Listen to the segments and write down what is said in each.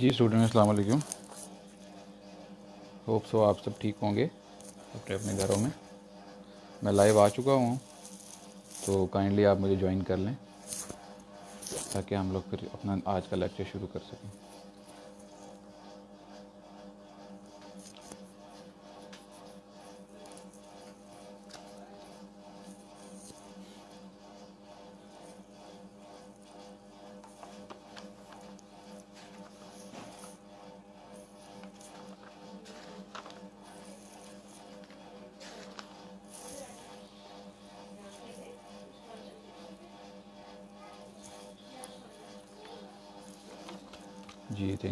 जी student अस्सलाम hope so आप सब ठीक होंगे अपने अपने घरों में। मैं लाइव आ चुका हूँ तो काइंडली आप मुझे ज्वाइन कर लें, ताकि हम लोग फिर अपना आज का लेक्चर शुरू कर सकें।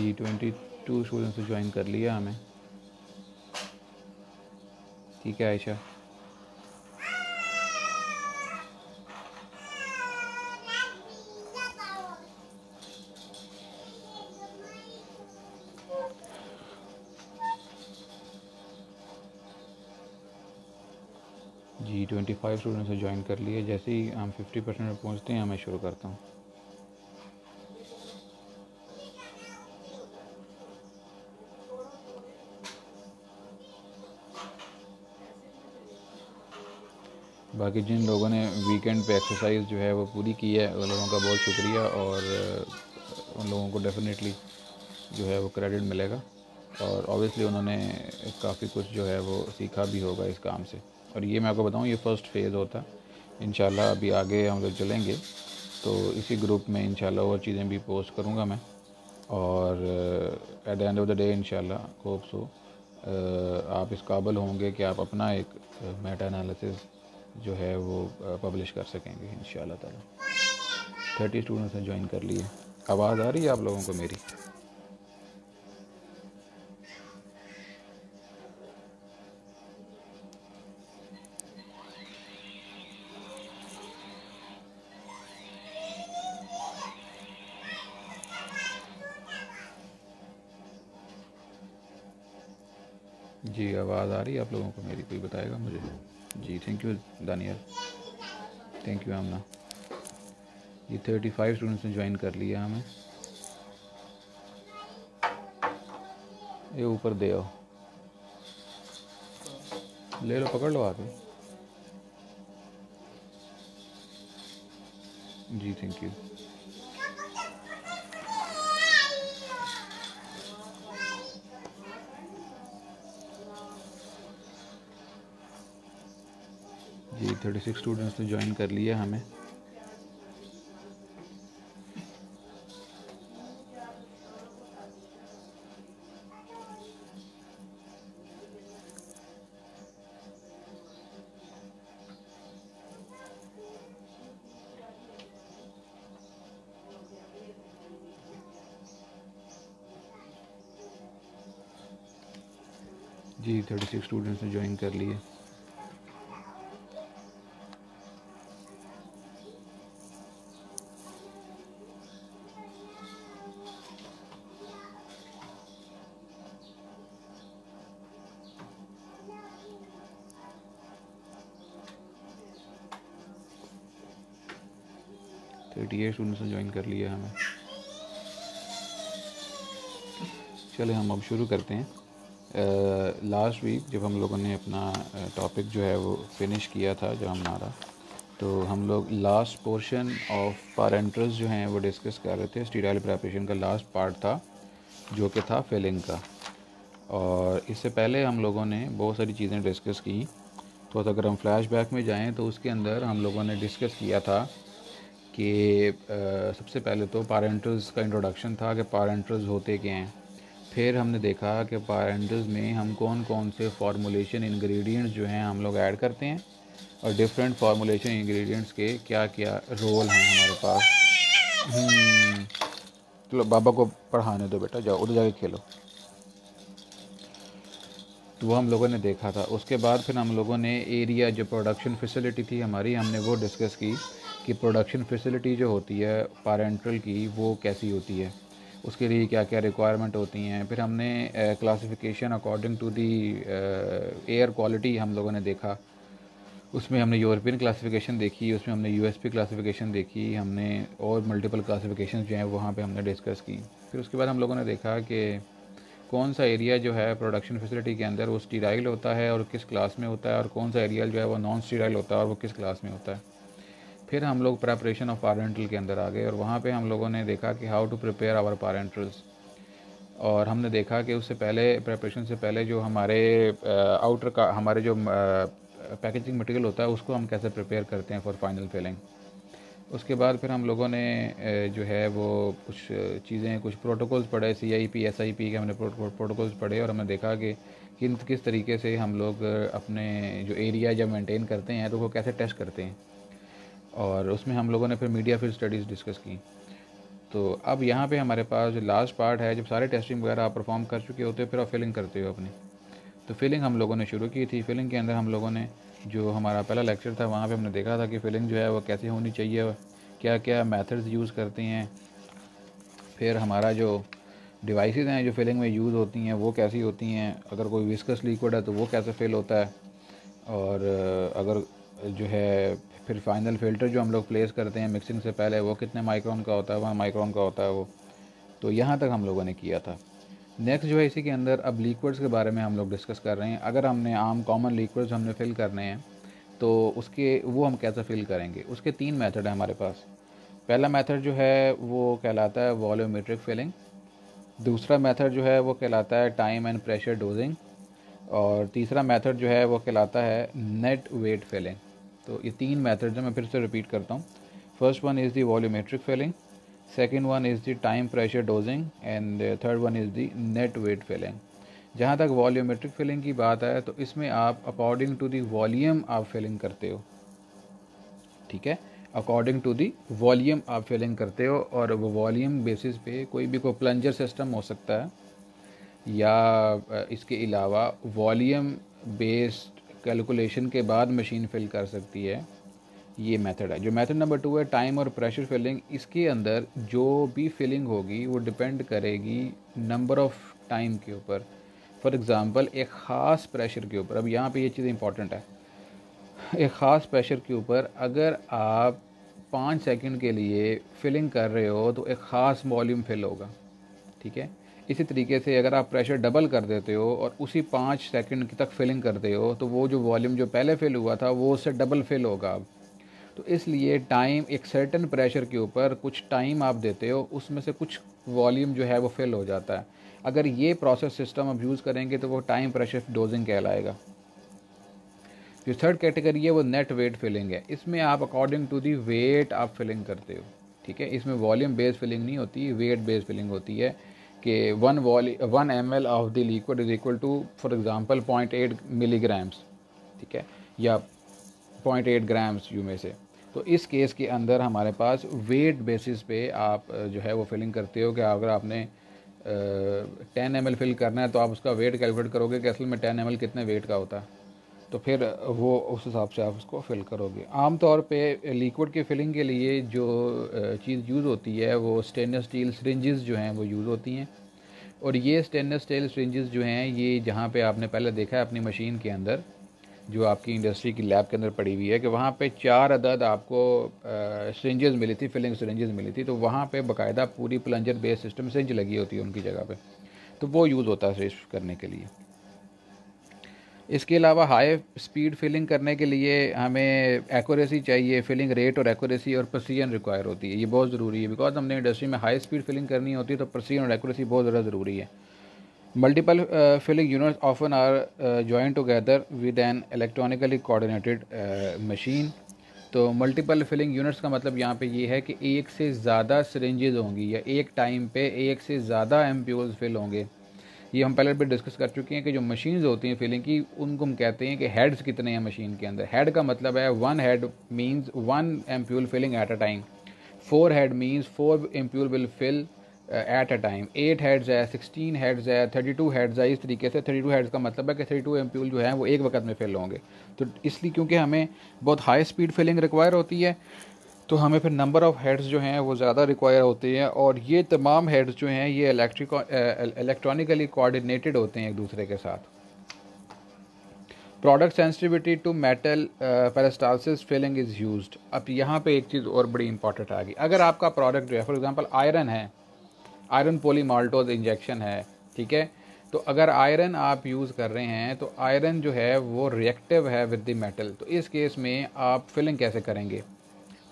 जी ट्वेंटी टू स्टूडेंट्स ने ज्वाइन कर लिया हमें। ठीक है, आयशा। जी ट्वेंटी फाइव स्टूडेंट्स ने ज्वाइन कर लिए। जैसे ही हम फिफ्टी परसेंट में पहुँचते हैं मैं शुरू करता हूँ। बाकी जिन लोगों ने वीकेंड पे एक्सरसाइज जो है वो पूरी की है, उन लोगों का बहुत शुक्रिया और उन लोगों को डेफिनेटली जो है वो क्रेडिट मिलेगा और ऑब्वियसली उन्होंने काफ़ी कुछ जो है वो सीखा भी होगा इस काम से। और ये मैं आपको बताऊँ, ये फ़र्स्ट फ़ेज़ होता है। इन अभी आगे हम लोग चलेंगे तो इसी ग्रुप में इन और चीज़ें भी पोस्ट करूँगा मैं। और at the end of the day in hope so आप इस काबिल होंगे कि आप अपना एक मेटा एनालिसिस जो है वो पब्लिश कर सकेंगे इन ताला। थर्टी स्टूडेंट्स ने ज्वाइन कर लिए। आवाज़ आ रही है आप लोगों को मेरी? जी, आवाज़ आ रही है आप लोगों को मेरी? कोई बताएगा मुझे? जी thank you Daniyal thank you Aamna ये थर्टी फाइव स्टूडेंट्स ने ज्वाइन कर लिया हमें। ये ऊपर दे आओ। ले लो, पकड़ लो आके जी thank you thirty six students ने ज्वाइन कर लिया हमें। जी थर्टी सिक्स स्टूडेंट्स ने ज्वाइन कर लिए। स्टूडेंट्स ने ज्वाइन कर लिया हमें। चले, हम अब शुरू करते हैं। लास्ट वीक जब हम लोगों ने अपना टॉपिक जो है वो फिनिश किया था, जो हमारा तो हम लोग लास्ट पोर्शन ऑफ़ पारेंटर्स जो हैं वो डिस्कस कर रहे थे। स्टीराइल प्रेपरेशन का लास्ट पार्ट था, जो कि था फिलिंग का। और इससे पहले हम लोगों ने बहुत सारी चीज़ें डिस्कस की। तो अगर हम फ्लैशबैक में जाएँ तो उसके अंदर हम लोगों ने डिस्कस किया था कि सबसे पहले तो पारेंटल्स का इंट्रोडक्शन था कि पारेंटल्स होते क्या हैं। फिर हमने देखा कि पारेंटल्स में हम कौन कौन से फार्मूलेशन इंग्रेडिएंट्स जो हैं हम लोग ऐड करते हैं और डिफरेंट फार्मूलेशन इंग्रेडिएंट्स के क्या क्या रोल हैं हमारे पास। हम्म, चलो बाबा को पढ़ाने दो बेटा जाओ उधर जाके खेलो। तो वो हम लोगों ने देखा था। उसके बाद फिर हम लोगों ने एरिया जो प्रोडक्शन फैसिलिटी थी हमारी हमने वो डिस्कस की। कि प्रोडक्शन फैसिलिटी जो होती है पारेंट्रल की, वो कैसी होती है? उसके लिए क्या क्या रिक्वायरमेंट होती हैं? फिर हमने classification according to the air quality हम लोगों ने देखा। उसमें हमने यूरोपियन क्लासिफिकेशन देखी, उसमें हमने यूएसपी क्लासिफिकेशन देखी, हमने और मल्टीपल क्लासिफिकेशन जो हैं, वहाँ पे हमने डिस्कस की। फिर उसके बाद हम लोगों ने देखा कि कौन सा एरिया जो है प्रोडक्शन फैसिलिटी के अंदर वो स्टीराइल होता है और किस क्लास में होता है, और कौन सा एरिया जो है वो नॉन स्टीराइल होता है और वो किस क्लास में होता है। फिर हम लोग प्रेपरेशन ऑफ़ पारेंटल के अंदर आ गए और वहाँ पे हम लोगों ने देखा कि how to prepare our parenterals और हमने देखा कि उससे पहले प्रेपरेशन से पहले जो हमारे आउटर का, हमारे जो पैकेजिंग मटेरियल होता है, उसको हम कैसे प्रिपेयर करते हैं फॉर फाइनल फिलिंग उसके बाद फिर हम लोगों ने जो है वो कुछ चीज़ें, कुछ प्रोटोकॉल्स पढ़े C I P S I P के हमने प्रोटोकॉल्स पढ़े और हमने देखा कि किन, किस तरीके से हम लोग अपने जो एरिया जब मेंटेन करते हैं तो वो कैसे टेस्ट करते हैं। और उसमें हम लोगों ने फिर मीडिया फिर स्टडीज़ डिस्कस की। तो अब यहाँ पे हमारे पास जो लास्ट पार्ट है, जब सारे टेस्टिंग वगैरह आप परफॉर्म कर चुके होते हो, फिर आप फिलिंग करते हो अपनी। तो फिलिंग हम लोगों ने शुरू की थी। फिलिंग के अंदर हम लोगों ने जो हमारा पहला लेक्चर था, वहाँ पे हमने देखा था कि फिलिंग जो है वो कैसे होनी चाहिए क्या क्या मेथड्स यूज़ करते हैं। फिर हमारा जो डिवाइसेस हैं, जो फिलिंग में यूज़ होती हैं, वो कैसी होती हैं। अगर कोई विस्कस लिक्विड है तो वो कैसे फिल होता है। और अगर जो है फिर फाइनल फ़िल्टर जो हम लोग प्लेस करते हैं मिक्सिंग से पहले, वो कितने माइक्रोन का होता है वन माइक्रोन का होता है वो। तो यहाँ तक हम लोगों ने किया था। नेक्स्ट जो है इसी के अंदर, अब लिक्विड्स के बारे में हम लोग डिस्कस कर रहे हैं। अगर हमने आम कॉमन लिक्विड्स हमने फिल करने हैं तो उसके, वो हम कैसे फिल करेंगे? उसके तीन मेथड हैं हमारे पास। पहला मेथड जो है, वो कहलाता है वॉल्यूमेट्रिक फिलिंग दूसरा मेथड जो है, वो कहलाता है टाइम एंड प्रेशर डोजिंग और तीसरा मेथड जो है, वो कहलाता है नेट वेट फिलिंग तो ये तीन मेथड जो मैं फिर से रिपीट करता हूँ। First one is the volumetric filling second one is the time pressure dosing and third one is the net weight filling जहाँ तक वॉल्यूमेट्रिक फिलिंग की बात है तो इसमें आप अकॉर्डिंग टू दी वॉल्यूम आप फिलिंग करते हो। ठीक है? अकॉर्डिंग टू दी वॉल्यूम आप फिलिंग करते हो, और वो वॉल्यूम बेसिस पे कोई भी कोई प्लंजर सिस्टम हो सकता है, या इसके अलावा वॉल्यूम बेस्ड कैलकुलेशन के बाद मशीन फिल कर सकती है। ये मेथड है। जो मेथड नंबर टू है टाइम और प्रेशर फिलिंग इसके अंदर जो भी फिलिंग होगी, वो डिपेंड करेगी नंबर ऑफ़ टाइम के ऊपर। फॉर एग्ज़ाम्पल एक ख़ास प्रेशर के ऊपर, अब यहाँ पे ये चीज़ इंपॉर्टेंट है। एक ख़ास प्रेशर के ऊपर अगर आप पाँच सेकंड के लिए फिलिंग कर रहे हो तो एक ख़ास वॉल्यूम फिल होगा। ठीक है? इसी तरीके से अगर आप प्रेशर डबल कर देते हो और उसी पाँच सेकंड की तक फिलिंग करते हो तो वो जो वॉल्यूम जो पहले फिल हुआ था, वो उससे डबल फिल होगा। तो इसलिए टाइम एक सर्टन प्रेशर के ऊपर कुछ टाइम आप देते हो, उसमें से कुछ वॉल्यूम जो है वो फिल हो जाता है। अगर ये प्रोसेस सिस्टम आप यूज़ करेंगे तो वो टाइम प्रेशर डोजिंग कहलाएगा। जो थर्ड कैटेगरी है, वो नेट वेट फिलिंग है। इसमें आप अकॉर्डिंग टू दी वेट आप फिलिंग करते हो, ठीक है? इसमें वॉल्यूम बेस्ड फिलिंग नहीं होती वेट बेस्ड फिलिंग होती है। कि one volley one M L of the liquid is equal to for example point eight milligrams ठीक है? या पॉइंट एट ग्राम्स यू में से तो इस केस के अंदर हमारे पास वेट बेसिस पे आप जो है वो फिलिंग करते हो कि अगर आपने टेन एम फिल करना है तो आप उसका वेट कैलकुलेट करोगे कि असल में टेन एम कितने वेट का होता है। तो फिर वो उस हिसाब से आप उसको फिल करोगे। आम तौर पे लिक्विड के फिलिंग के लिए जो चीज़ यूज़ होती है, वो स्टेनलेस स्टील सरिंजेस जो हैं, वो यूज़ होती हैं। और ये स्टेनलेस स्टील सरिंजेस जो हैं, ये जहाँ पे आपने पहले देखा है अपनी मशीन के अंदर, जो आपकी इंडस्ट्री की लैब के अंदर पड़ी हुई है, कि वहाँ पे चार अदद आपको सरिंजेस मिली थी फिलिंग सरिंजेस मिली थी तो वहाँ पे बाकायदा पूरी प्लंजर बेस सिस्टम सरिंज लगी होती है उनकी जगह पे। तो वो यूज़ होता है करने के लिए। इसके अलावा हाई स्पीड फिलिंग करने के लिए हमें एक्यूरेसी चाहिए फिलिंग रेट और एक्यूरेसी और प्रोसीजन रिक्वायर होती है। ये बहुत ज़रूरी है। बिकॉज़ हमने इंडस्ट्री में हाई स्पीड फिलिंग करनी होती है तो प्रोसीजन और एक्यूरेसी बहुत ज़्यादा ज़रूरी है। Multiple filling units often are join together with an electronically coordinated machine तो मल्टीपल फिलिंग यूनिट्स का मतलब यहाँ पे ये है कि एक से ज़्यादा सरेंजेज होंगी या एक टाइम पे एक से ज़्यादा एम फिल होंगे। ये हम पहले भी डिस्कस कर चुके हैं कि जो मशीन्स होती हैं फिलिंग की, उनको हम कहते हैं कि हेड्स कितने हैं मशीन के अंदर। हेड का मतलब है one head means one M filling at a time four head means four ampoule will fill at a time eight heads है सिक्सटीन हेड्स है थर्टी टू हेड्स है, इस तरीके से थर्टी टू हेड्स का मतलब है कि थर्टी टू एम्प्यूल जो है वो एक वक्त में फिल होंगे। तो इसलिए क्योंकि हमें बहुत हाई स्पीड फिलिंग रिक्वायर होती है तो हमें फिर नंबर ऑफ़ हेड्स जो हैं, वो ज़्यादा रिक्वायर होते हैं और ये तमाम हेड्स जो हैं, ये इलेक्ट्रिक इलेक्ट्रॉनिकली कोऑर्डिनेटेड होते हैं एक दूसरे के साथ। Product sensitivity to metal peristalsis filling is used अब यहाँ पे एक चीज़ और बड़ी इंपॉर्टेंट आ गई। अगर आपका प्रोडक्ट जो है फॉर एग्जांपल आयरन है आयरन पोलीमाल्टोज इंजेक्शन है, ठीक है? तो अगर आयरन आप यूज़ कर रहे हैं तो आयरन जो है, वो रिएक्टिव है विद द मेटल तो इस केस में आप फिलिंग कैसे करेंगे?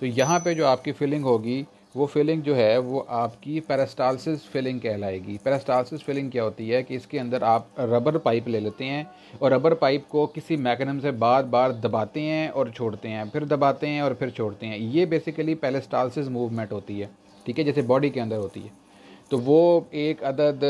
तो यहाँ पे जो आपकी फिलिंग होगी, वो फिलिंग जो है, वो आपकी पैरास्टालसिस फिलिंग कहलाएगी। पैरास्टालसिस फिलिंग क्या होती है कि इसके अंदर आप रबर पाइप ले लेते हैं और रबर पाइप को किसी मैकेनिज्म से बार बार दबाते हैं और छोड़ते हैं, फिर दबाते हैं और फिर छोड़ते हैं। ये बेसिकली पैरास्टालसिस मूवमेंट होती है, ठीक है, जैसे बॉडी के अंदर होती है। तो वो एक अदद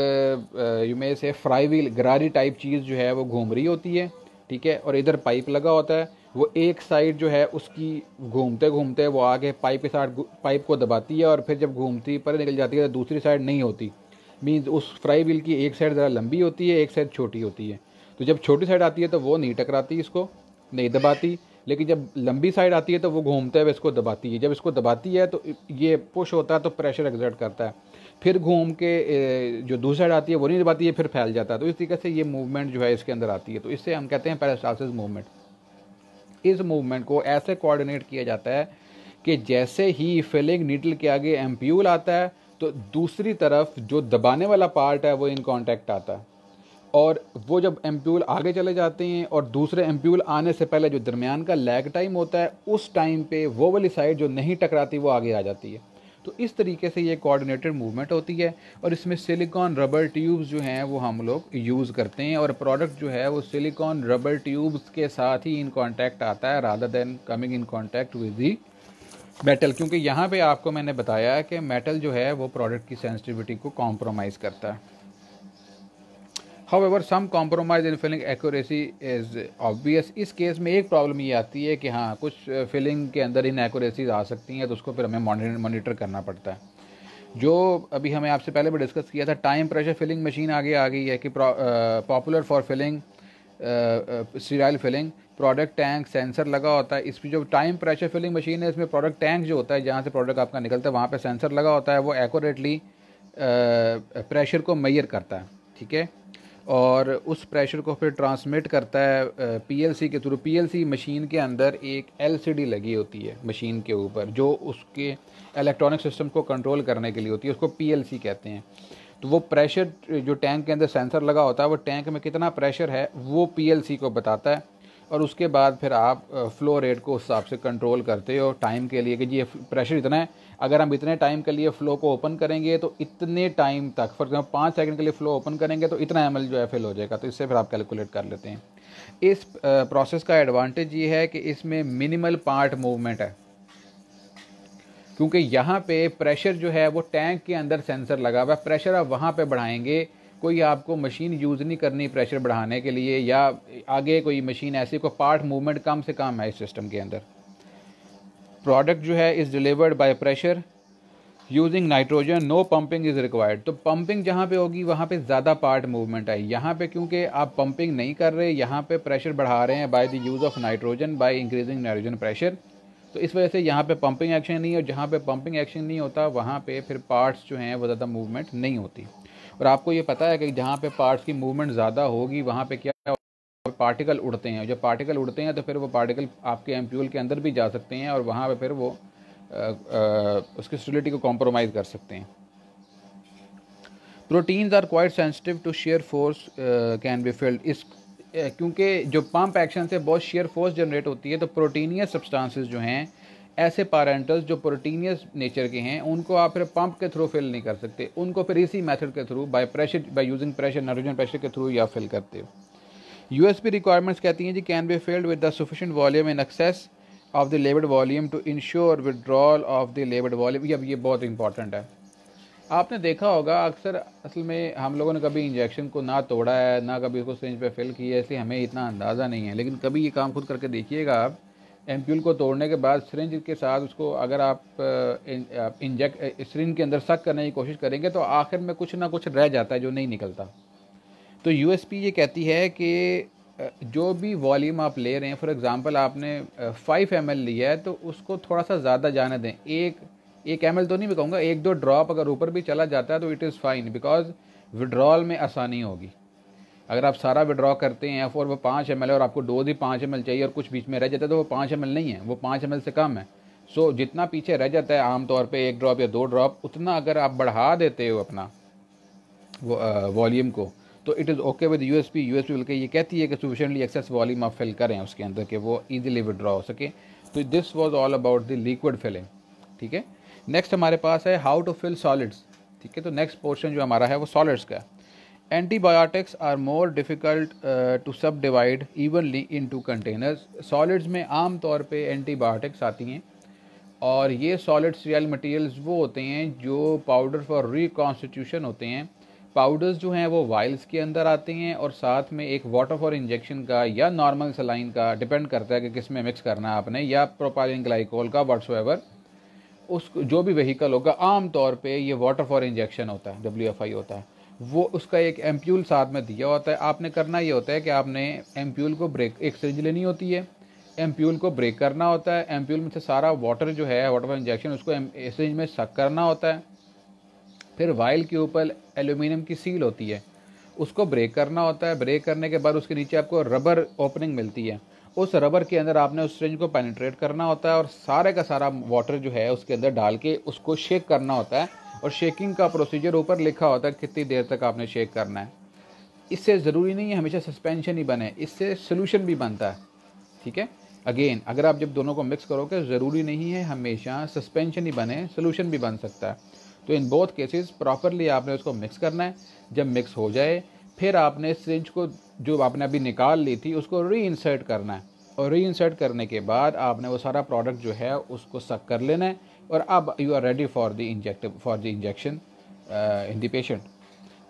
you may say fly wheel गरारी टाइप चीज़ जो है, वो घूम रही होती है, ठीक है, और इधर पाइप लगा होता है। वो एक साइड जो है उसकी घूमते घूमते वो आगे पाइप के साथ पाइप को दबाती है और फिर जब घूमती पर निकल जाती है तो दूसरी साइड नहीं होती। मीन्स उस फ्राई व्हील की एक साइड ज़रा लंबी होती है, एक साइड छोटी होती है। तो जब छोटी साइड आती है तो वो नहीं टकराती इसको, नहीं दबाती, लेकिन जब लंबी साइड आती है तो वो घूमते हुए इसको दबाती है। जब इसको दबाती है तो ये पुश होता है तो प्रेशर एग्जर्ट करता है। फिर घूम के जो दूसरी साइड आती है वो नहीं दबाती है, फिर फैल जाता है। तो इस तरीके से ये मूवमेंट जो है इसके अंदर आती है। तो इससे हम कहते हैं पैरास्टासिस मूवमेंट। इस मूवमेंट को ऐसे कोऑर्डिनेट किया जाता है कि जैसे ही फिलिंग नीडल के आगे एम्प्यूल आता है तो दूसरी तरफ़ जो दबाने वाला पार्ट है, वो इन कांटेक्ट आता है। और वो जब एम्प्यूल आगे चले जाते हैं और दूसरे एम्प्यूल आने से पहले जो दरमियान का लैग टाइम होता है, उस टाइम पे वो वाली साइड जो नहीं टकराती, वो आगे आ जाती है। तो इस तरीके से ये कोऑर्डिनेटेड मूवमेंट होती है और इसमें सिलिकॉन रबर ट्यूब्स जो हैं, वो हम लोग यूज़ करते हैं और प्रोडक्ट जो है, वो सिलिकॉन रबर ट्यूब्स के साथ ही इन कॉन्टैक्ट आता है rather than coming in contact with the metal क्योंकि यहाँ पे आपको मैंने बताया कि मेटल जो है, वो प्रोडक्ट की सेंसिटिविटी को कॉम्प्रोमाइज़ करता है। Ever some compromise in filling accuracy is obvious इस केस में एक प्रॉब्लम ये आती है कि हाँ कुछ फिलिंग के अंदर इन एक्यूरेसीज आ सकती हैं तो उसको फिर हमें मॉनिटर करना पड़ता है। जो अभी हमें आपसे पहले भी डिस्कस किया था टाइम प्रेशर फिलिंग मशीन आगे आ गई है कि popular for filling serial filling product tank sensor लगा होता है। इसमें जो टाइम प्रेशर फिलिंग मशीन है, इसमें प्रोडक्ट टैंक जो होता है, जहाँ से प्रोडक्ट आपका निकलता है, वहाँ पर सेंसर लगा होता है, वो एक्यूरेटली प्रेशर को मैयर करता है, ठीक है? और उस प्रेशर को फिर ट्रांसमिट करता है पीएलसी के थ्रू पीएलसी मशीन के अंदर एक एलसीडी लगी होती है मशीन के ऊपर, जो उसके इलेक्ट्रॉनिक सिस्टम को कंट्रोल करने के लिए होती है, उसको पीएलसी कहते हैं। तो वो प्रेशर जो टैंक के अंदर सेंसर लगा होता है, वो टैंक में कितना प्रेशर है, वो पीएलसी को बताता है। और उसके बाद फिर आप फ्लो रेट को उस हिसाब से कंट्रोल करते हो टाइम के लिए कि जी प्रेशर इतना है। अगर हम इतने टाइम के लिए फ़्लो को ओपन करेंगे तो इतने टाइम तक फॉर एग्ज़ाम्पल पाँच सेकंड के लिए फ़्लो ओपन करेंगे तो इतना एमएल जो है फिल हो जाएगा। तो इससे फिर आप कैलकुलेट कर लेते हैं। इस प्रोसेस का एडवांटेज ये है कि इसमें मिनिमल पार्ट मूवमेंट है। क्योंकि यहाँ पे प्रेशर जो है वो टैंक के अंदर सेंसर लगा हुआ है। प्रेशर आप वहाँ पे बढ़ाएँगे कोई आपको मशीन यूज़ नहीं करनी प्रेशर बढ़ाने के लिए या आगे कोई मशीन ऐसी, कोई पार्ट मूवमेंट कम से कम है इस सिस्टम के अंदर। प्रोडक्ट जो है is delivered by pressure using nitrogen no pumping is required तो पंपिंग जहाँ पे होगी, वहाँ पे ज़्यादा पार्ट मूवमेंट आई। यहाँ पे क्योंकि आप पंपिंग नहीं कर रहे, यहाँ पे प्रेशर बढ़ा रहे हैं by the use of nitrogen by increasing nitrogen pressure तो इस वजह से यहाँ पे पंपिंग एक्शन नहीं और जहाँ पे पंपिंग एक्शन नहीं होता, वहाँ पे फिर पार्ट्स जो हैं वो ज़्यादा मूवमेंट नहीं होती। और आपको ये पता है कि जहाँ पे पार्ट्स की मूवमेंट ज़्यादा होगी वहाँ पे क्या पार्टिकल उड़ते हैं। जब पार्टिकल उड़ते हैं तो फिर वो पार्टिकल आपके एम्प्यूल के अंदर भी जा सकते हैं और वहाँ पर फिर वो आ, आ, उसकी स्टिलिटी को कॉम्प्रोमाइज़ कर सकते हैं। Proteins are quite sensitive to shear force can be filled इस क्योंकि जो पंप एक्शन से बहुत शेयर फोर्स जनरेट होती है तो प्रोटीनियस सब्सटेंसेस जो हैं ऐसे पारेंटल्स जो प्रोटीनियस नेचर के हैं, उनको आप फिर पंप के थ्रू फिल नहीं कर सकते। उनको फिर इसी मेथड के through by pressure by using pressure nitrogen pressure के थ्रू या फिल करते हो। यूएसपी रिक्वायरमेंट्स कहती हैं जी can be filled with the sufficient volume in excess of the labelled volume to ensure withdrawal of the labelled volume ये अब ये बहुत इंपॉर्टेंट है। आपने देखा होगा, अक्सर असल में हम लोगों ने कभी इंजेक्शन को ना तोड़ा है, ना कभी उसको सिंज पे फिल किया है, इसलिए हमें इतना अंदाज़ा नहीं है। लेकिन कभी ये काम खुद करके देखिएगा आप एम्प्यूल को तोड़ने के बाद सरिंज के साथ उसको अगर आप इंजेक्ट सरिंज के अंदर सक करने की कोशिश करेंगे तो आखिर में कुछ ना कुछ रह जाता है जो नहीं निकलता। तो यूएसपी ये कहती है कि जो भी वॉल्यूम आप ले रहे हैं, फॉर एग्ज़ाम्पल आपने फाइव एमएल लिया है तो उसको थोड़ा सा ज़्यादा जाने दें। एक एक एम तो नहीं मैं कहूँगा, एक दो ड्रॉप अगर ऊपर भी चला जाता है तो it is fine, because withdrawal में आसानी होगी। अगर आप सारा विड्रॉ करते हैं और वो पाँच एम और आपको डोज ही पाँच एम चाहिए और कुछ बीच में रह जाता है तो वो पाँच एम नहीं है वो पाँच एम से कम है। सो so, जितना पीछे रह जाता है आमतौर पर एक ड्रॉप या दो ड्रॉप उतना अगर आप बढ़ा देते हो अपना वॉल्यूम को तो it is okay with U S P U S P बल्कि ये कहती है कि सुफिशेंटली एक्सेस वॉल्यूम आप फिल करें उसके अंदर कि वो ईजिली विड्रॉ हो सके। तो this was all about the liquid filling ठीक है? नेक्स्ट हमारे पास है हाउ टू फिल सॉलिड्स ठीक है? तो नेक्स्ट पोर्शन जो हमारा है वो सॉलिड्स का antibiotics are more difficult to subdivide evenly into containers solids में आम तौर पे एंटीबायोटिक्स आती हैं, और ये सॉलिड रियल मटेरियल्स वो होते हैं जो पाउडर फॉर रिकॉन्स्टिट्यूशन होते हैं। पाउडर्स जो हैं वो वाइल्स के अंदर आते हैं, और साथ में एक वाटर फॉर इंजेक्शन का या नॉर्मल सलाइन का डिपेंड करता है कि किसमें मिक्स करना है आपने, या प्रोपालिन ग्लाइकोल का वट्स उस जो भी वहीकल होगा, आम तौर पे ये वाटर फॉर इंजेक्शन होता है WFI होता है। वो उसका एक एम्प्यूल साथ में दिया होता है। आपने करना ये होता है कि आपने एम्प्यूल को ब्रेक एक सिरिंज लेनी होती है। एम्प्यूल को ब्रेक करना होता है। एम्प्यूल में से सारा वाटर जो है वाटर इंजेक्शन उसको सिरिंज में सक करना होता है। फिर वाइल के ऊपर एल्यूमिनियम की सील होती है। उसको ब्रेक करना होता है। ब्रेक करने के बाद उसके नीचे आपको रबर ओपनिंग मिलती है। उस रबर के अंदर आपने उस सिरिंज को पेनिट्रेट करना होता है और सारे का सारा वाटर जो है उसके अंदर डाल के उसको शेक करना होता है। और शेकिंग का प्रोसीजर ऊपर लिखा होता है, कितनी देर तक आपने शेक करना है। इससे ज़रूरी नहीं है, हमेशा सस्पेंशन ही बने, इससे सोल्यूशन भी बनता है, ठीक है? अगेन अगर आप जब दोनों को मिक्स करोगे, ज़रूरी नहीं है, हमेशा सस्पेंशन ही बने सोल्यूशन भी बन सकता है। तो इन बोथ केसेस प्रॉपरली आपने उसको मिक्स करना है। जब मिक्स हो जाए, फिर आपने सिरिंज को जो आपने अभी निकाल ली थी, उसको री इंसर्ट करना है। और री इंसर्ट करने के बाद आपने वो सारा प्रोडक्ट जो है, उसको सक कर लेना है। और अब you are ready for the inject for the injection in the patient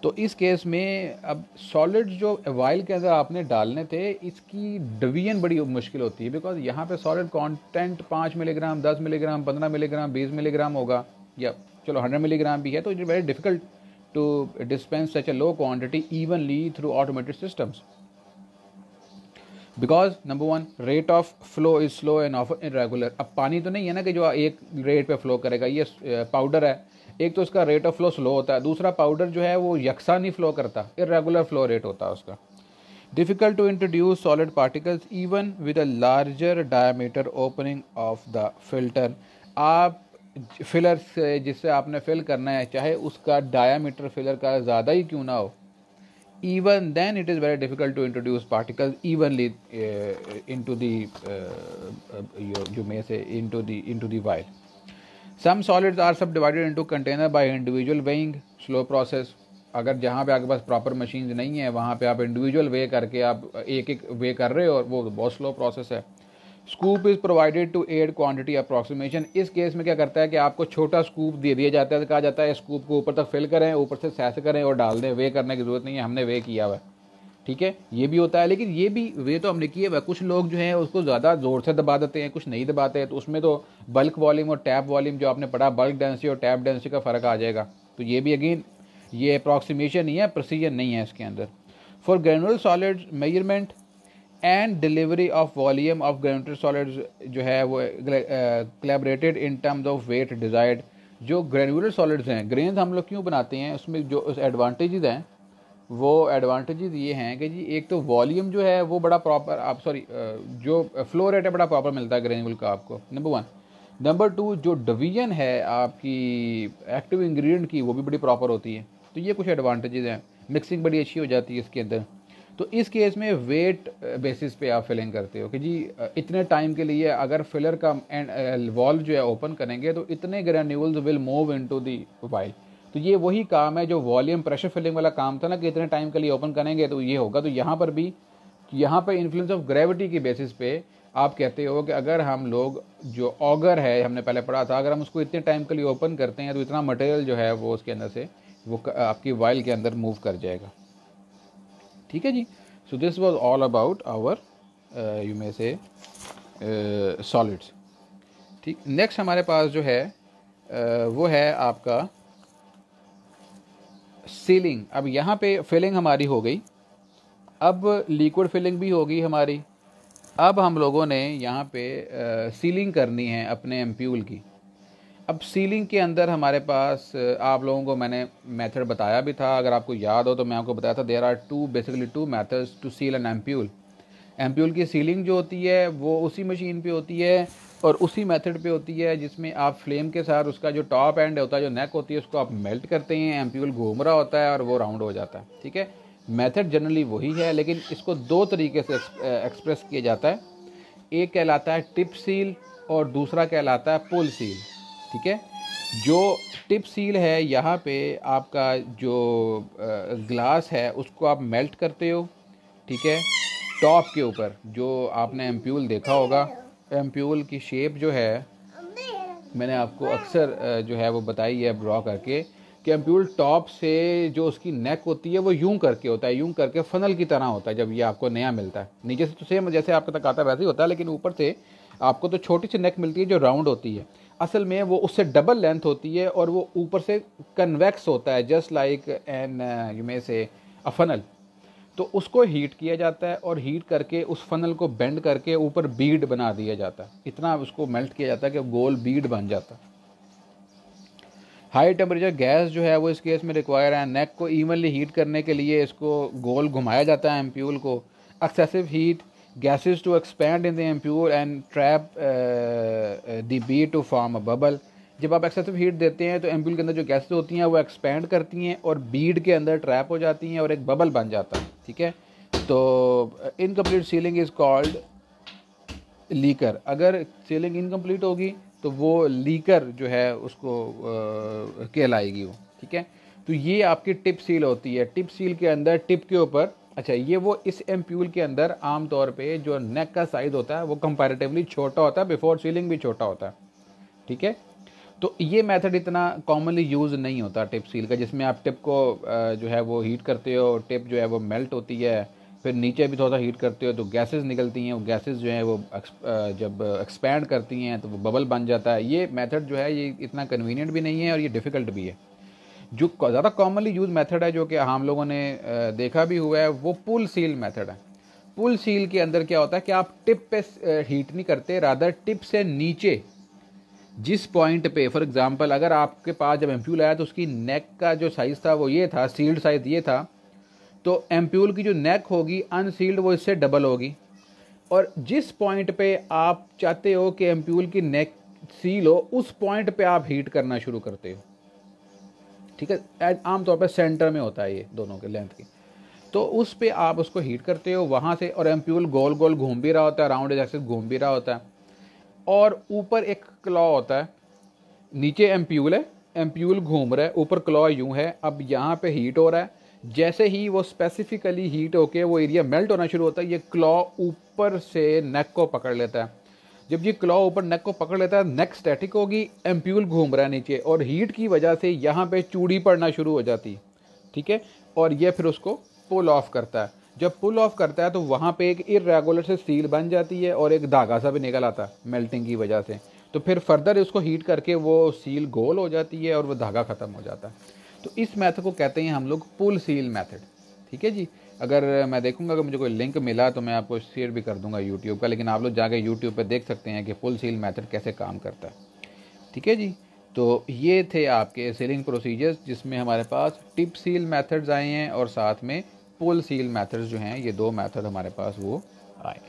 तो इस केस में अब सॉलिड जो वाइल के अंदर आपने डालने थे, इसकी डिवीज़न बड़ी मुश्किल होती है बिकॉज़ यहाँ पे सॉलिड कंटेंट पाँच मिलीग्राम दस मिलीग्राम पंद्रह मिलीग्राम बीस मिलीग्राम होगा। या चलो हंड्रेड मिलीग्राम भी है तो it very difficult to dispense such a low quantity evenly through automated systems because number one rate of flow is slow and of irregular अब पानी तो नहीं है ना कि जो एक रेट पे फ्लो करेगा, ये पाउडर है। एक तो उसका रेट ऑफ़ फ्लो स्लो होता है, दूसरा पाउडर जो है वो यकसा नहीं फ्लो करता इरेगुलर फ्लो रेट होता है उसका। Difficult to introduce solid particles even with a larger diameter opening of the filter आप फिलर से जिससे आपने फिल करना है, चाहे उसका डायामीटर फिलर का ज़्यादा ही क्यों ना हो even then it is very difficult to introduce particles evenly uh, into the uh, uh, you, you may say into the into the vial some solids are subdivided into container by individual weighing slow process अगर जहाँ पे आपके पास proper machine नहीं है वहाँ पे आप individual वे करके आप एक एक वे कर रहे हो और वो बहुत स्लो प्रोसेस है scoop is provided to add quantity approximation इस केस में क्या करता है कि आपको छोटा स्कूप दे दिया जाता है तो कहा जाता है स्कूप को ऊपर तक फिल करें, ऊपर से सैस करें और डाल दें। वे करने की ज़रूरत नहीं है, हमने वे किया हुआ ठीक है? ये भी होता है, लेकिन ये भी वे तो हमने किए हुआ कुछ लोग जो हैं, उसको ज़्यादा ज़ोर से दबा देते हैं, कुछ नहीं दबाते हैं। तो उसमें तो बल्क वॉल्यूम और टैप वॉल्यूम जो आपने पढ़ा बल्क डेंसिटी और टैप डेंसिटी का फ़र्क आ जाएगा। तो ये भी अगेन ये अप्रॉक्सीमेशन नहीं है प्रोसीजर नहीं है इसके अंदर। For granular solid measurement and delivery of volume of granulated solid जो है वो calibrated in terms of weight desired जो ग्रेनुलर सॉलिड्स हैं ग्रेन्स हम लोग क्यों बनाते हैं, उसमें जो एडवांटेजेस हैं, वो एडवांटेजेस ये हैं कि जी, एक तो वॉल्यूम जो है वो बड़ा प्रॉपर आप सॉरी जो फ्लो रेट है बड़ा प्रॉपर मिलता है ग्रेनुल का आपको नंबर वन नंबर टू जो डिवीज़न है आपकी एक्टिव इंग्रेडिएंट की, वो भी बड़ी प्रॉपर होती है। तो ये कुछ एडवांटेजेस हैं। मिक्सिंग बड़ी अच्छी हो जाती है इसके अंदर। तो इस केस में वेट बेसिस पे आप फिलिंग करते हो कि जी इतने टाइम के लिए अगर फिलर का एंड वॉल्व जो है ओपन करेंगे तो इतने granules will move into the vial तो ये वही काम है जो वॉल्यूम प्रेशर फिलिंग वाला काम था ना कि इतने टाइम के लिए ओपन करेंगे तो ये होगा। तो यहाँ पर भी, यहाँ पर इन्फ्लुएंस ऑफ़ ग्रेविटी की बेसिस पे आप कहते हो कि अगर हम लोग, जो ऑगर है, हमने पहले पढ़ा था, अगर हम उसको इतने टाइम के लिए ओपन करते हैं तो इतना मटेरियल जो है वो उसके अंदर से, वो आपकी वाइल के अंदर मूव कर जाएगा। ठीक है जी? So this was all about our you may say solids ठीक नेक्स्ट हमारे पास जो है uh, वो है आपका सीलिंग अब यहाँ पे फिलिंग हमारी हो गई। अब लिक्विड फिलिंग भी होगी हमारी। अब हम लोगों ने यहाँ पे सीलिंग करनी है अपने एम्प्यूल की। अब सीलिंग के अंदर हमारे पास आप लोगों को मैंने मेथड बताया भी था। अगर आपको याद हो तो मैं आपको बताया था there are two basically two methods to seal an ampoule ampoule की सीलिंग जो होती है, वो उसी मशीन पे होती है और उसी मेथड पे होती है, जिसमें आप फ्लेम के साथ उसका जो टॉप एंड होता है, जो नेक होती है, उसको आप मेल्ट करते हैं। एम्प्यूल घूम रहा होता है और वो राउंड हो जाता है, ठीक है? मेथड जनरली वही है, लेकिन इसको दो तरीके से एक्सप्रेस किया जाता है। एक कहलाता है टिप सील और दूसरा कहलाता है पुल सील ठीक है? जो टिप सील है यहाँ पे आपका जो ग्लास है, उसको आप मेल्ट करते हो, ठीक है? टॉप के ऊपर, जो आपने एम्प्यूल देखा होगा, एम्प्यूल की शेप जो है, मैंने आपको अक्सर जो है वो बताई है ड्रॉ करके, कि एम्प्यूल टॉप से जो उसकी नेक होती है, वो यूँ करके होता है, यूँ करके फनल की तरह होता है, जब ये आपको नया मिलता है। नीचे से तो सेम जैसे आपका तक आता है, वैसे ही होता है, लेकिन ऊपर से आपको तो छोटी सी नेक मिलती है जो राउंड होती है। असल में वो उससे डबल लेंथ होती है और वो ऊपर से कन्वेक्स होता है just like an you may say a funnel तो उसको हीट किया जाता है और हीट करके उस फनल को बेंड करके ऊपर बीड बना दिया जाता है। इतना उसको मेल्ट किया जाता है कि गोल बीड बन जाता है। हाई टेम्परेचर गैस जो है वो इस केस में रिक्वायर है। नेक को इवनली हीट करने के लिए इसको गोल घुमाया जाता है एम्प्यूल को। Excessive heat to expand in the ampoule and trap the B to form a bubble जब आप एक्सेसिव हीट देते हैं तो एम्प्यूल के अंदर जो गैसेज होती हैं, वो एक्सपेंड करती हैं और बीड के अंदर ट्रैप हो जाती हैं और एक बबल बन जाता है, ठीक है? तो incomplete sealing is called leaker अगर सीलिंग इनकम्प्लीट होगी तो वो लीकर जो है, उसको कहलाएगी वो, ठीक है? तो ये आपकी टिप सील होती है। टिप सील के अंदर टिप के ऊपर अच्छा ये वो इस एम्प्यूल के अंदर आम तौर पे जो नेक का साइज़ होता है, वो कंपैरेटिवली छोटा होता है बिफोर सीलिंग भी छोटा होता है। ठीक है? तो ये मेथड इतना कॉमनली यूज़ नहीं होता टिप सील का, जिसमें आप टिप को जो है वो हीट करते हो टिप जो है वो मेल्ट होती है, फिर नीचे भी थोड़ा सा हीट करते हो तो गैसेस निकलती हैं, वो गैसेस जो है वो जब एक्सपैंड करती हैं तो वो बबल बन जाता है। ये मेथड जो है, ये इतना कन्वीनियंट भी नहीं है और ये डिफ़िकल्ट भी है। जो ज़्यादा कॉमनली यूज़ मेथड है जो कि हम लोगों ने देखा भी हुआ है, वो पुल सील मेथड है। पुल सील के अंदर क्या होता है कि आप टिप पे हीट नहीं करते रादर टिप से नीचे। जिस पॉइंट पे फॉर एग्जांपल अगर आपके पास जब एम्प्यूल आया तो उसकी नेक का जो साइज़ था वो ये था सील्ड साइज़ ये था तो एम्प्यूल की जो नेक होगी अनसील्ड वो इससे डबल होगी। और जिस पॉइंट पे आप चाहते हो कि एम्प्यूल की नेक सील हो, उस पॉइंट पे आप हीट करना शुरू करते हो। ठीक है? आमतौर पर सेंटर में होता है ये दोनों के लेंथ की। तो उस पर आप उसको हीट करते हो, वहाँ से और एम्प्यूल गोल गोल घूम भी रहा होता है राउंड जैसे घूम भी रहा होता है। और ऊपर एक क्लॉ होता है, नीचे एम्प्यूल है एम्प्यूल घूम रहा है, ऊपर क्लॉ यूँ है, अब यहाँ पे हीट हो रहा है। जैसे ही वो स्पेसिफिकली हीट होके वो एरिया मेल्ट होना शुरू होता है, ये क्लॉ ऊपर से नेक को पकड़ लेता है। जब ये क्लॉ ऊपर नेक को पकड़ लेता है नेक स्टैटिक होगी एम्प्यूल घूम रहा है नीचे और हीट की वजह से यहाँ पे चूड़ी पड़ना शुरू हो जाती, ठीक है? और ये फिर उसको पुल ऑफ़ करता है। जब पुल ऑफ़ करता है तो वहाँ पे एक इरेगुलर से सील बन जाती है और एक धागा सा भी निकल आता है मेल्टिंग की वजह से। तो फिर फर्दर उसको हीट करके वो सील गोल हो जाती है और वो धागा ख़त्म हो जाता है। तो इस मेथड को कहते हैं हम लोग पुल सील मेथड ठीक है जी? अगर मैं देखूँगा, अगर मुझे कोई लिंक मिला तो मैं आपको शेयर भी कर दूँगा यूट्यूब का, लेकिन आप लोग जाके यूट्यूब पर देख सकते हैं कि पुल सील मेथड कैसे काम करता है। ठीक है जी? तो ये थे आपके सीलिंग प्रोसीजर्स जिसमें हमारे पास टिप सील मेथड्स आए हैं और साथ में पुल सील मेथड्स जो हैं, ये दो मेथड हमारे पास वो आए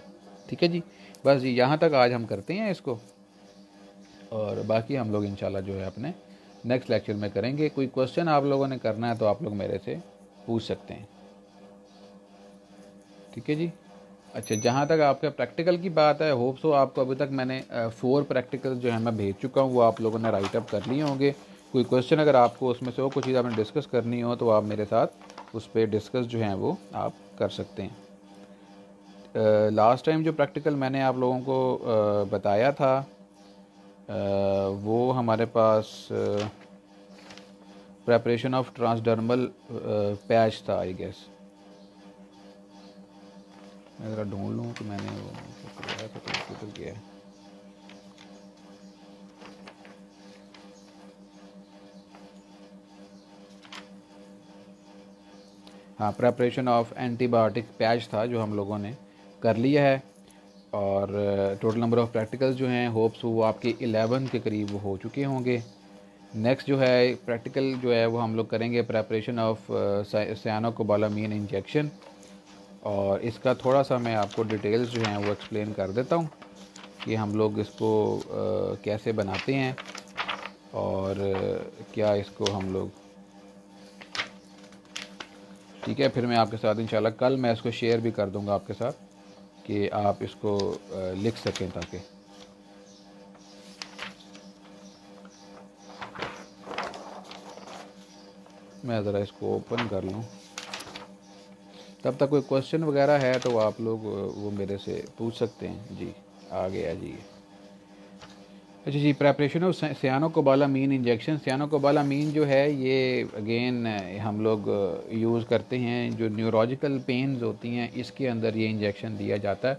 ठीक है जी? बस जी, यहाँ तक आज हम करते हैं इसको, और बाकी हम लोग इंशाल्लाह जो है अपने नेक्स्ट लेक्चर में करेंगे। कोई क्वेश्चन आप लोगों ने करना है तो आप लोग मेरे से पूछ सकते हैं। ठीक है जी? अच्छा जहाँ तक आपके प्रैक्टिकल की बात है होप सो आपको अभी तक मैंने फोर प्रैक्टिकल जो है मैं भेज चुका हूँ, वो आप लोगों ने राइट अप कर लिए होंगे। कोई क्वेश्चन अगर आपको उसमें से वो कुछ चीज़ आपने डिस्कस करनी हो तो आप मेरे साथ उस पर डिस्कस जो है, वो आप कर सकते हैं। लास्ट टाइम जो प्रैक्टिकल मैंने आप लोगों को बताया था वो हमारे पास प्रेपरेशन ऑफ़ ट्रांसडर्मल पैच था आई गेस मैं ज़रा ढूंढ लूँ कि मैंने वो था कंप्यूटर किया है। हाँ प्रेपरेशन ऑफ़ एंटीबायोटिक पैच था जो हम लोगों ने कर लिया है। और टोटल नंबर ऑफ़ प्रैक्टिकल्स जो हैं होप्स वो आपके एलेवन के करीब हो चुके होंगे। नेक्स्ट जो है प्रैक्टिकल जो है, वो हम लोग करेंगे प्रेपरेशन ऑफ़ सयानोकोबालामीन इंजेक्शन और इसका थोड़ा सा मैं आपको डिटेल्स जो हैं वो एक्सप्लेन कर देता हूँ कि हम लोग इसको uh, कैसे बनाते हैं और क्या इसको हम लोग ठीक है फिर मैं आपके साथ इंशाल्लाह कल मैं इसको शेयर भी कर दूँगा आपके साथ कि आप इसको लिख सकें ताकि। मैं ज़रा इसको ओपन कर लूँ। तब तक कोई क्वेश्चन वगैरह है तो आप लोग वो मेरे से पूछ सकते हैं। जी, आ गया जी। अच्छा जी preparation of cyanocobalamin injection cyanocobalamin जो है, ये अगेन हम लोग यूज़ करते हैं। जो न्यूरोलॉजिकल पेन्स होती हैं, इसके अंदर ये इंजेक्शन दिया जाता है।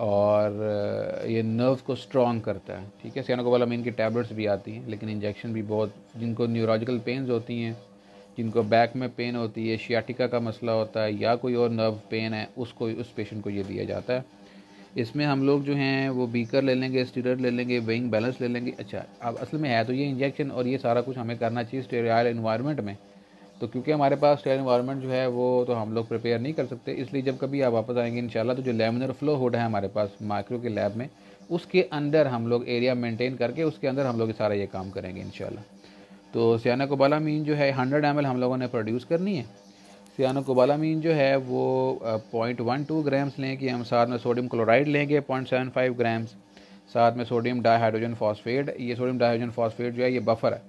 और ये नर्व को स्ट्रॉन्ग करता है। ठीक है सियानो कोबाला मीन की टैबलेट्स भी आती हैं, लेकिन इंजेक्शन भी बहुत, जिनको न्यूरोलॉजिकल पेन्स होती हैं जिनको बैक में पेन होती है शियाटिका का मसला होता है, या कोई और नर्व पेन है, उसको, उस पेशेंट को ये दिया जाता है। इसमें हम लोग जो हैं, वो बीकर ले लेंगे स्टीरड ले लेंगे वेइंग बैलेंस ले लेंगे। अच्छा अब असल में है तो ये इंजेक्शन और ये सारा कुछ हमें करना चाहिए स्टेरियल इन्वायरमेंट में। तो क्योंकि हमारे पास स्टेरियल इन्वायरमेंट जो है, वो तो हम लोग प्रिपेयर नहीं कर सकते। इसलिए जब कभी आप वापस आएँगे, इंशाल्लाह तो जो लेमिनर फ्लो हुड है हमारे पास माइक्रो के लैब में, उसके अंदर हम लोग एरिया मेंटेन करके, उसके अंदर हम लोग सारा ये काम करेंगे इन तो सियाना कोबालामीन जो है हंड्रेड एम हम लोगों ने प्रोड्यूस करनी है। सियानोकोबालामीन जो है, वो पॉइंट वन टू ग्राम्स लें कि हम साथ में सोडियम क्लोराइड लेंगे पॉइंट सेवन फाइव ग्राम्स साथ में सोडियम डाइहाइड्रोजन फॉस्फेट ये सोडियम डाइहाइड्रोजन फॉस्फेट जो है, ये बफर है।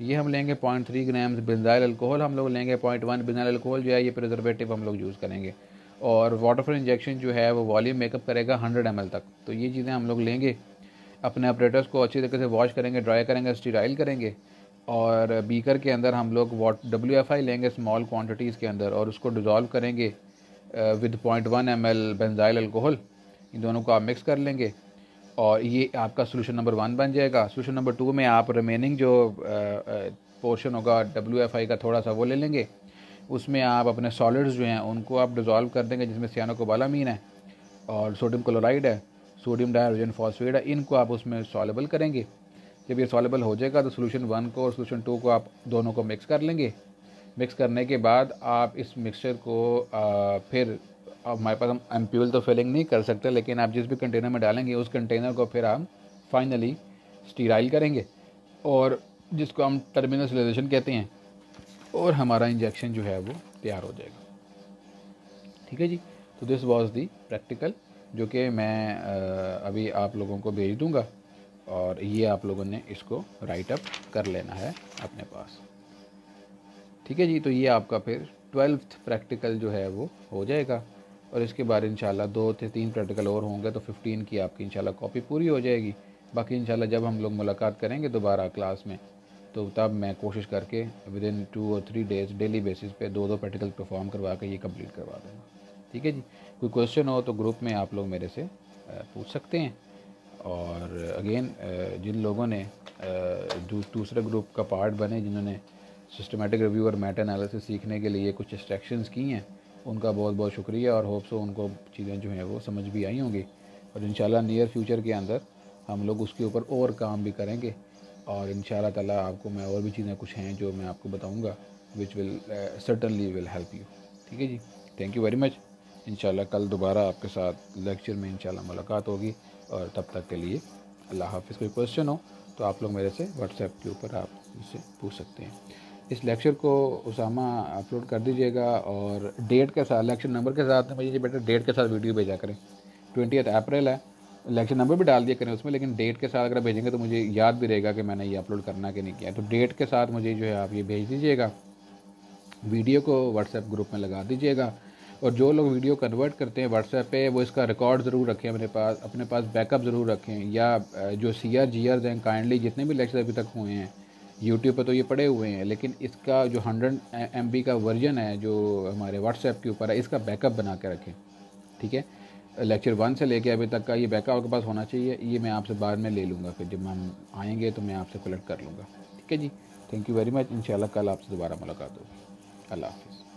ये हम लेंगे point three grams benzyl alcohol हम लोग लेंगे पॉइंट वन बिंजाइल अल्कोहल जो है, ये प्रिजर्वेटिव हम लोग यूज़ करेंगे। और वाटर फॉर इंजेक्शन जो है, वो वॉल्यूम मेकअप करेगा हंड्रेड एम तक। तो ये चीज़ें हम लोग लेंगे, अपने ऑपरेटर्स को अच्छी तरीके से वॉश करेंगे ड्राई करेंगे स्टीराइल करेंगे। और बीकर के अंदर हम लोग वाट डब्ल्यू एफ़ आई लेंगे स्मॉल क्वांटिटीज़ के अंदर और उसको डिज़ोल्व करेंगे with point one M L benzyl alcohol इन दोनों को आप मिक्स कर लेंगे और ये आपका सोल्यूशन नंबर वन बन जाएगा। सोल्यूशन नंबर टू में आप रिमेनिंग जो पोर्शन होगा डब्ल्यू एफ़ आई का थोड़ा सा वो ले लेंगे। उसमें आप अपने सॉलिड्स जो हैं उनको आप डिज़ोल्व कर देंगे, जिसमें सियानो को बालामीन है और सोडियम क्लोराइड है सोडियम डाइहाइड्रोजन फॉस्फेट है, इनको आप उसमें सॉलेबल करेंगे। जब ये सॉलेबल हो जाएगा तो सोल्यूशन वन को और सोल्यूशन टू को आप दोनों को मिक्स कर लेंगे। मिक्स करने के बाद आप इस मिक्सचर को आ, फिर हमारे पास हम एम्प्यूल तो फिलिंग नहीं कर सकते लेकिन आप जिस भी कंटेनर में डालेंगे उस कंटेनर को फिर हम फाइनली स्टीराइल करेंगे। और जिसको हम टर्मिनल कहते हैं और हमारा इंजेक्शन जो है वो तैयार हो जाएगा। ठीक है जी? तो दिस वॉज़ दी प्रैक्टिकल जो कि मैं अभी आप लोगों को भेज दूँगा। और ये आप लोगों ने इसको राइट अप कर लेना है अपने पास। ठीक है जी तो ये आपका फिर ट्वेल्थ प्रैक्टिकल जो है वो हो जाएगा। और इसके बाद इंशाल्लाह दो से तीन प्रैक्टिकल और होंगे तो फिफ्टीन की आपकी इंशाल्लाह कॉपी पूरी हो जाएगी। बाकी इंशाल्लाह जब हम लोग मुलाकात करेंगे दोबारा क्लास में तो तब मैं कोशिश करके विद इन टू और थ्री डेज़ डेली बेसिस पे दो दो प्रैक्टिकल परफॉर्म करवा के ये कंप्लीट करवा दूँगा। ठीक है जी, कोई क्वेश्चन हो तो ग्रुप में आप लोग मेरे से पूछ सकते हैं। और अगेन जिन लोगों ने दूसरे ग्रुप का पार्ट बने जिन्होंने सिस्टमेटिक रिव्यू और मैटर एनालिसिस सीखने के लिए कुछ इंस्ट्रक्शंस की हैं, उनका बहुत बहुत शुक्रिया और होप्स उनको चीज़ें जो हैं वो समझ भी आई होंगी। और इन नियर फ्यूचर के अंदर हम लोग उसके ऊपर और काम भी करेंगे और इन ताला आपको मैं और भी चीज़ें कुछ हैं जो मैं आपको बताऊँगा which will certainly will help you ठीक है जी? थैंक यू वेरी मच इन कल दोबारा आपके साथ लेक्चर में इन मुलाकात होगी और तब तक के लिए अल्लाह हाफिज़। कोई क्वेश्चन हो तो आप लोग मेरे से व्हाट्सएप के ऊपर आप मुझसे पूछ सकते हैं। इस लेक्चर को उसामा अपलोड कर दीजिएगा और डेट के साथ लेक्चर नंबर के साथ मुझे बेटर डेट के साथ वीडियो भेजा करें। ट्वेंटी अप्रैल है लेक्चर नंबर भी डाल दिया करें उसमें, लेकिन डेट के साथ अगर भेजेंगे तो मुझे याद भी रहेगा कि मैंने ये अपलोड करना कि नहीं किया। तो डेट के साथ मुझे जो है आप ये भेज दीजिएगा। वीडियो को व्हाट्सएप ग्रुप में लगा दीजिएगा। और जो लोग वीडियो कन्वर्ट करते हैं व्हाट्सएप पे, वो इसका रिकॉर्ड ज़रूर रखें अपने पास अपने पास बैकअप ज़रूर रखें। या जो सी आर जी आर हैं काइंडली जितने भी लेक्चर अभी तक हुए हैं यूट्यूब पर तो ये पड़े हुए हैं, लेकिन इसका जो हंड्रेड एम का वर्जन है, जो हमारे व्हाट्सएप के ऊपर है, इसका बैकअप बना के रखें। ठीक है? लेक्चर वन से लेके अभी तक का ये बैकअप आपके पास होना चाहिए, ये मैं आपसे बाद में ले लूँगा, फिर जब हम आएँगे तो मैं आपसे कलेक्ट कर लूँगा। ठीक है जी? थैंक यू वेरी मच इन कल आपसे दोबारा मुलाकात होगी। अल्लाह हाफिज़।